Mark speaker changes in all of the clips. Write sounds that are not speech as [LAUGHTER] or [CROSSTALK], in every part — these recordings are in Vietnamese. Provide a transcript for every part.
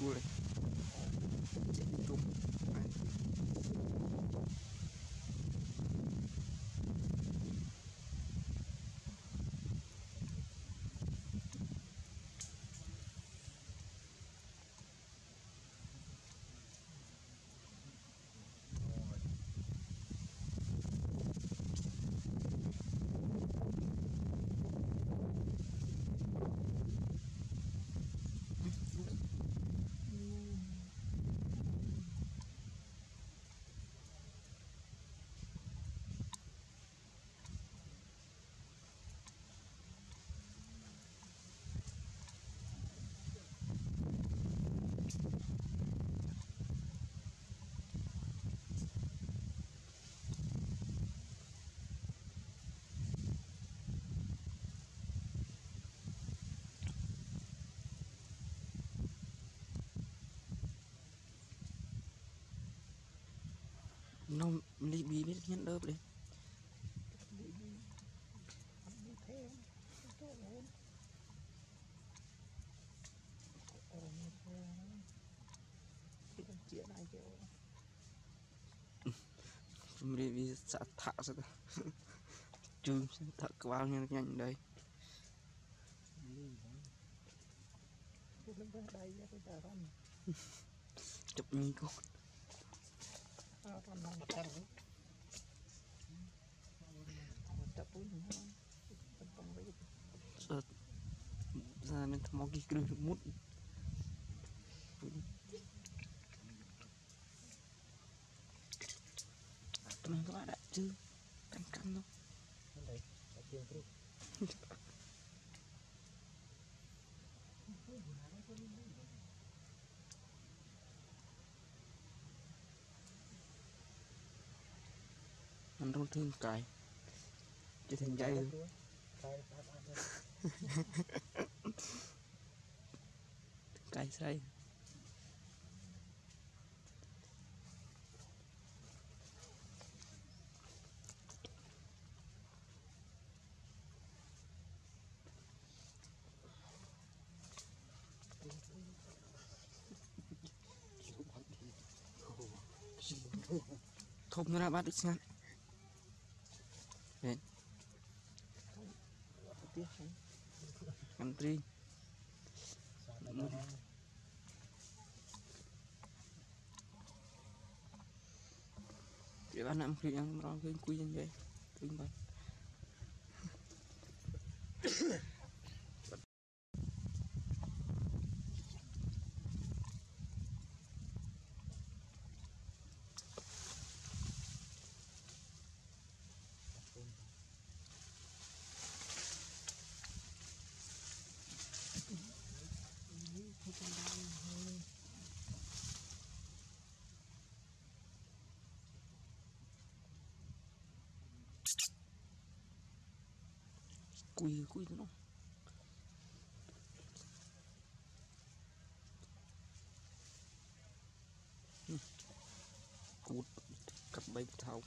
Speaker 1: процедуры ổn theo biết nhận đớp đi. Mình đi bi xả thả sao ta chừng thả vào nhanh nhanh đây. Chụp nhìn con. Teman-teman ada, cuy. Kan-kan, dong.
Speaker 2: Ada, ada yang teruk.
Speaker 1: Thương cài. Chỉ thành dây thôi
Speaker 2: [LAUGHS]
Speaker 1: cài xây không ra bắt được ngăn tri. Chị bạn nằm khi ăn rau khuyên quy như vậy Khuyên bạn Quy quy nó cút. Cặp bánh thau.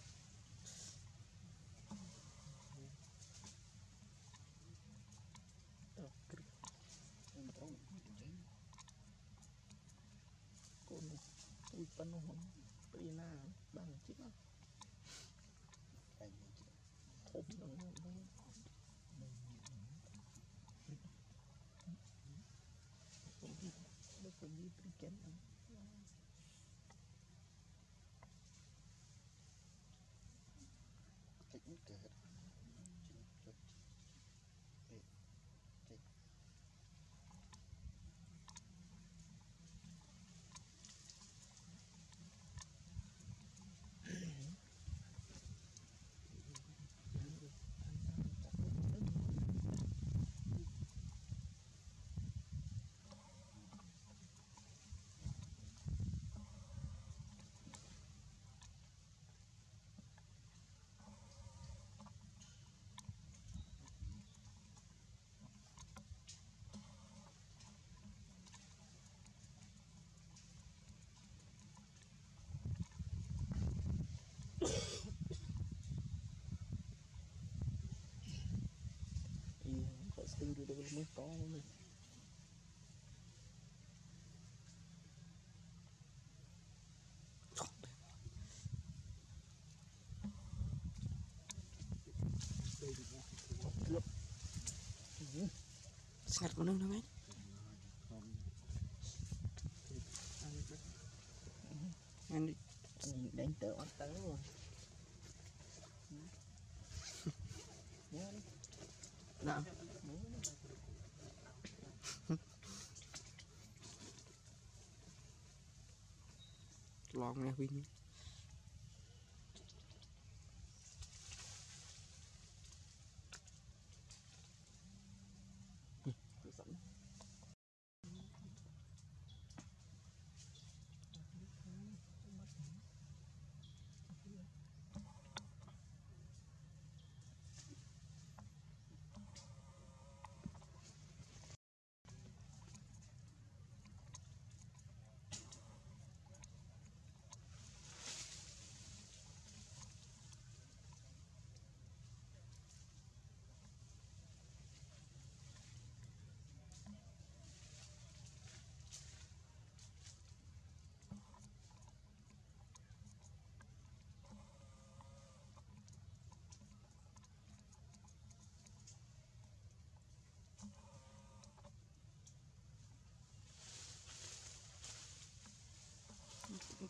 Speaker 3: tư đi đâu mới có luôn
Speaker 1: sạt vào nước nó mấy con las.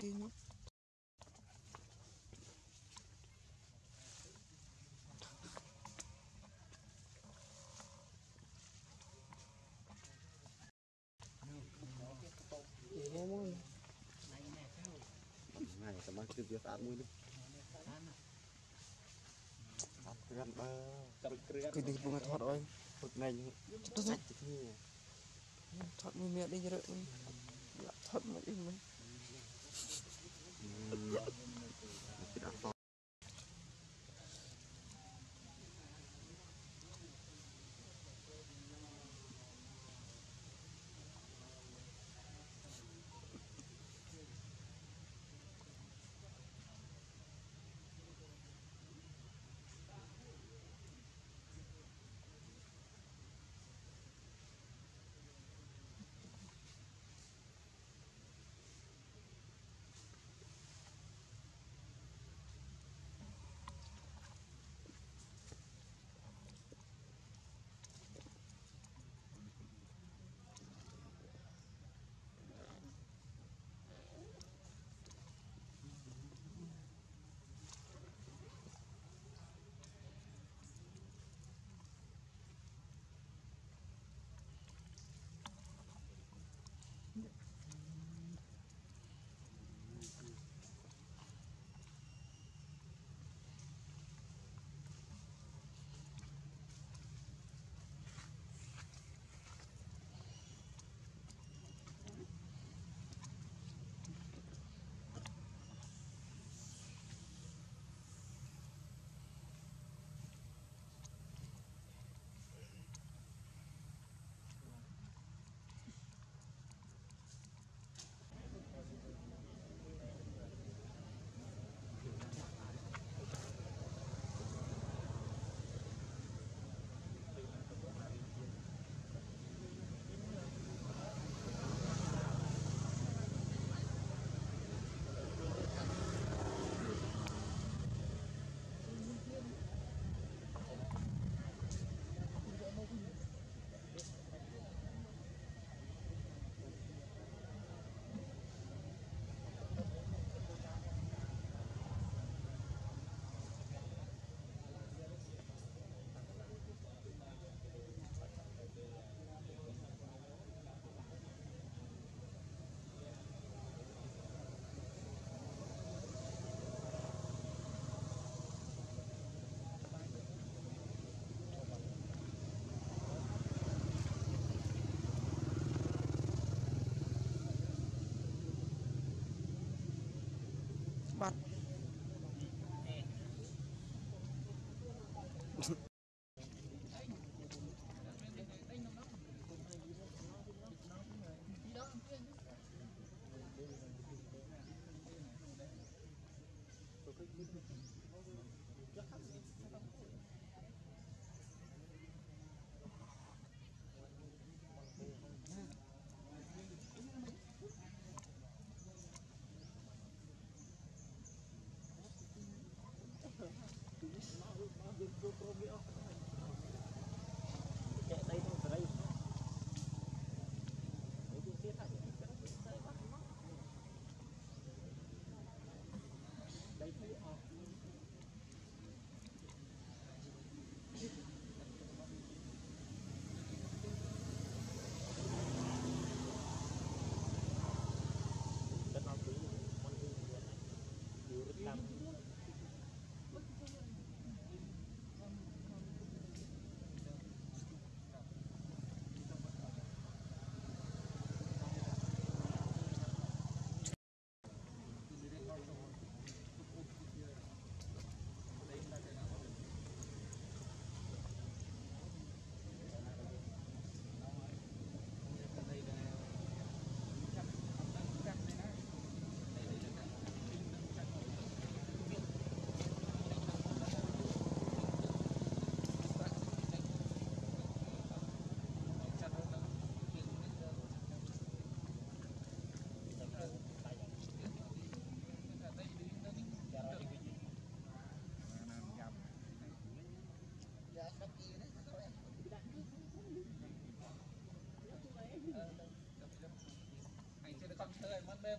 Speaker 1: tiên quá
Speaker 4: này tao mang chưa tát mũi đi tát cứ ăn bơ
Speaker 2: cứ đi bung thoát
Speaker 1: ơi
Speaker 4: bực này
Speaker 1: thoát mũi miệng đi rồi thoát mũi mình
Speaker 4: Yeah.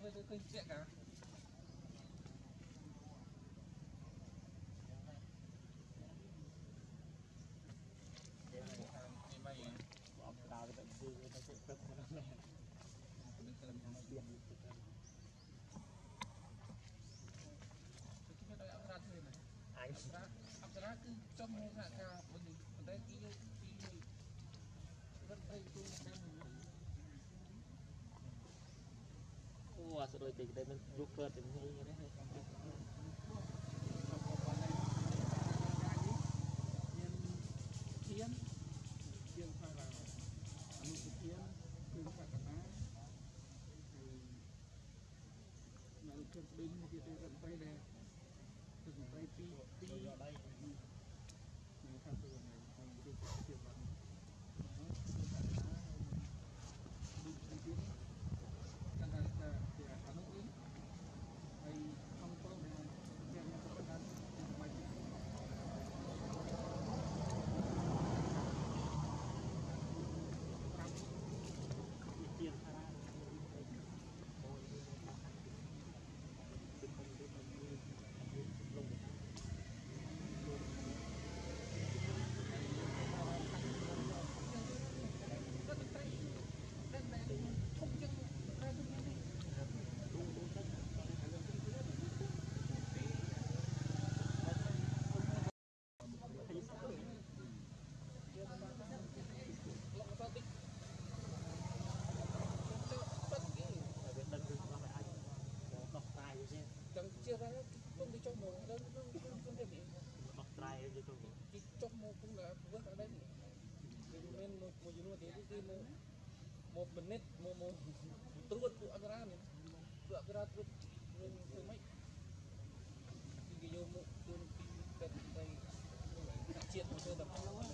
Speaker 5: Với tôi khơi chuyện cả Apsara cứ trong một hạ ca
Speaker 2: ដូចតែមិនយកកើតទាំងនេះណាធា
Speaker 5: នយើងថាអនុសុធានគឺកតនាគឺនៅជិតបិញជាទីរំបីដែលទីរំបីពីពីយើងថ
Speaker 2: ា
Speaker 5: ទៅនៅក្នុងយុទ្ធសាស្ត្រ ចុះមកដល់ខ្ញុំខ្ញុំខ្ញុំទេ
Speaker 2: មកត្រៃយទៅ
Speaker 5: ជីចុះមកពុំដែរព្រោះអត់ដែរវាមានមកមួយយូរទៀតគឺមកមកបណិតមកមកត្រួតពួកអន្តរានេះពួកអន្តរាត្រួតនឹងធ្វើម៉េចគឺយកមកខ្លួនពីពេទ្យទៅជាតិមកធ្វើតែប៉ុណ្្នឹង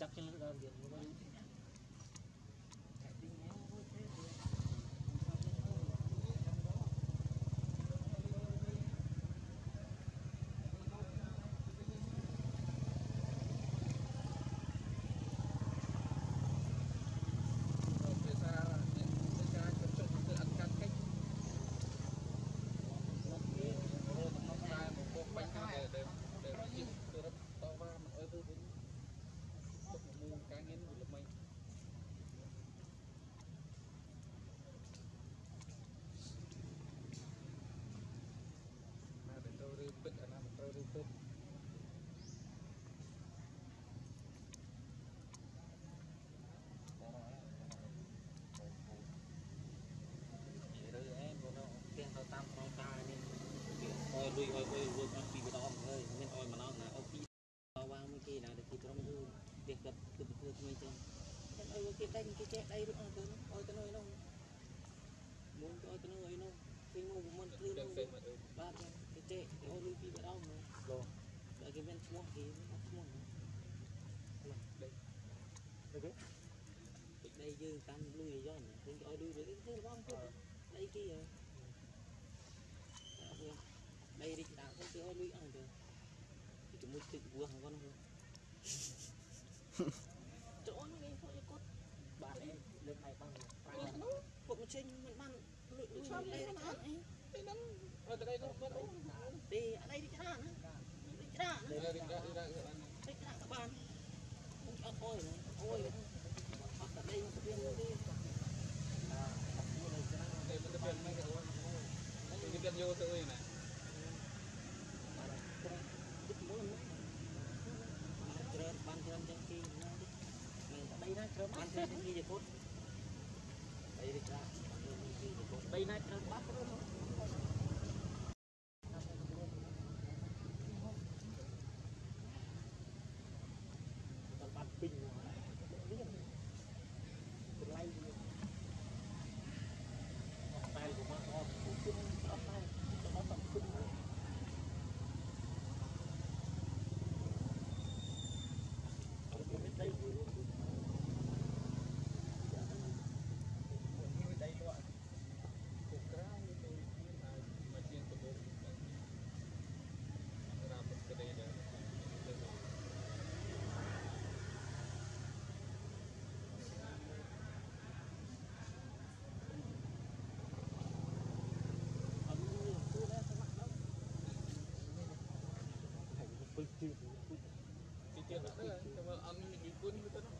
Speaker 2: চাপ
Speaker 6: ឲ្យលុយឲ្យអុយរួចអស់ពីម្ដងហើយមានអុយម្ដងណាអុយពីរវ៉ាមួយគេណាដែលទីក្រុងគឺវាគិតគិតធ្វើថ្មីចឹងខ្ញុំអុយមួយគេដេញគេចេះដីរួចអស់ទៅអុយទៅនោះឯនោះមួយអុយទៅនោះឯនោះពីមកមិនព្រឺបាទគេចេះអុយលុយពីម្ដងមក
Speaker 2: លោ
Speaker 6: តែគេមានឈ្មោះគេមានឈ្មោះណា
Speaker 5: ដី
Speaker 2: គេ
Speaker 6: ដីយើងកាន់លុយយន់គេអុយលុយរួចគេធ្វើរបស់គេដីគេហ៎ គេបួសហ្នឹងគាត់ទៅអូនគេពួកគាត់
Speaker 2: បានឯងលើកឯបានហ្ន
Speaker 5: ឹង
Speaker 6: ពួកមកចេញមិនបានលុយលុយអីហ្នឹង
Speaker 5: ពេលហ្នឹងអត់ទៅនោះមិនអូ
Speaker 6: ទេអីរីករាណារីករារីក
Speaker 2: រារីក
Speaker 5: រារ
Speaker 6: ីករាក៏បានខ្ញុំអត់អូយអូយអត់តែដេកវិញទេអាអត់
Speaker 2: ទៅរីករាតែមិនទៅពេលមិនទៅអូយមិន
Speaker 5: ទៅយកទៅអីណា
Speaker 2: 3
Speaker 6: ណាត់ត្រូវបាត់
Speaker 2: Tiga
Speaker 5: betul kan? Kalau ambil ni pun betul lah.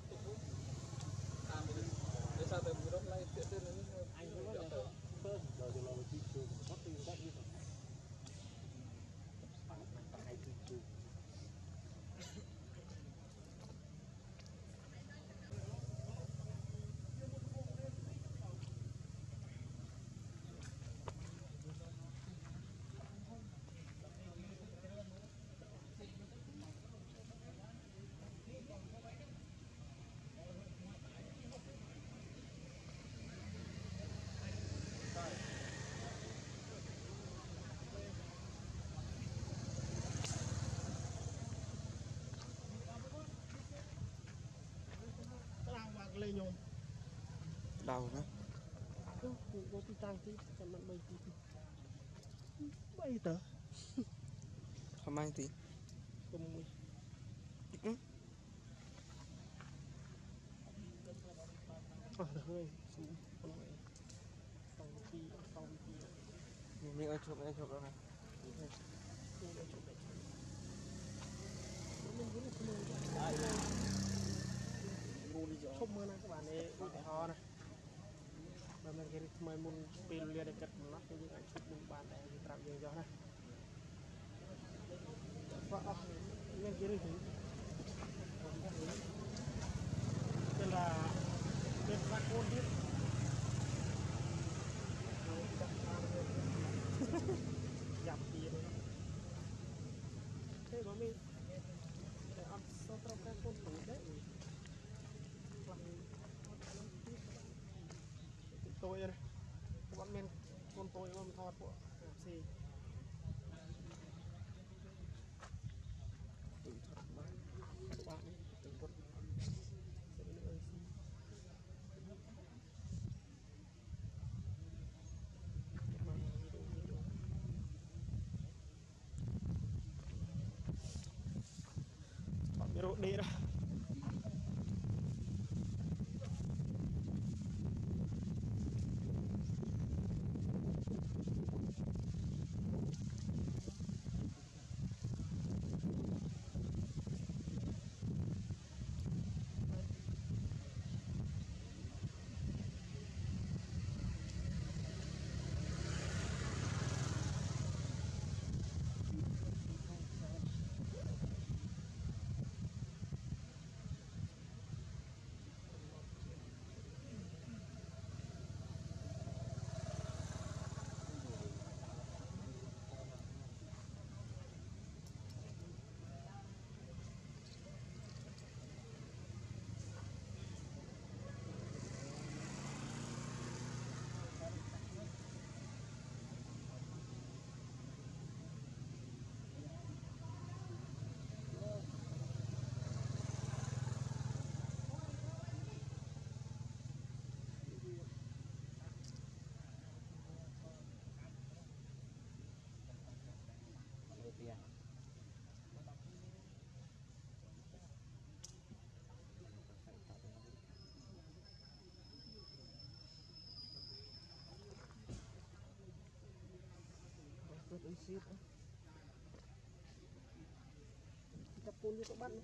Speaker 1: đầu nó
Speaker 7: bố tí tăng tí chẳng mặn bầy tí bầy tớ. [LAUGHS] Ừ.
Speaker 1: Không mang tí
Speaker 7: không mùi
Speaker 1: ừ.
Speaker 2: à
Speaker 7: được rồi xuống con người tàu tí tàu tí
Speaker 1: mình ơi chụp này chụp rồi này?
Speaker 7: Mình ơi chụp này chụp này
Speaker 3: chụp
Speaker 7: mưa này các bạn ấy ui phải ho này តែមិនគេរីថ្មីមុនពេលលាដែលចិត្តម្ល៉េះគឺយើងអាចឈប់មុនបានដែរវាត្រាប់យើងចុះណាបើអត់មានគេរីហ្នឹងពេលឡាពេលបាក់ខ្លួនទៀត ยว่ามันทอดพวกซี
Speaker 3: ตุ๋ยทอดมา
Speaker 7: จังหวนี้ตุ๋ยบดจะเป็นเลยซีไม่รู้ดีนะ
Speaker 3: Rất ơi
Speaker 7: Tập côn như các bạn.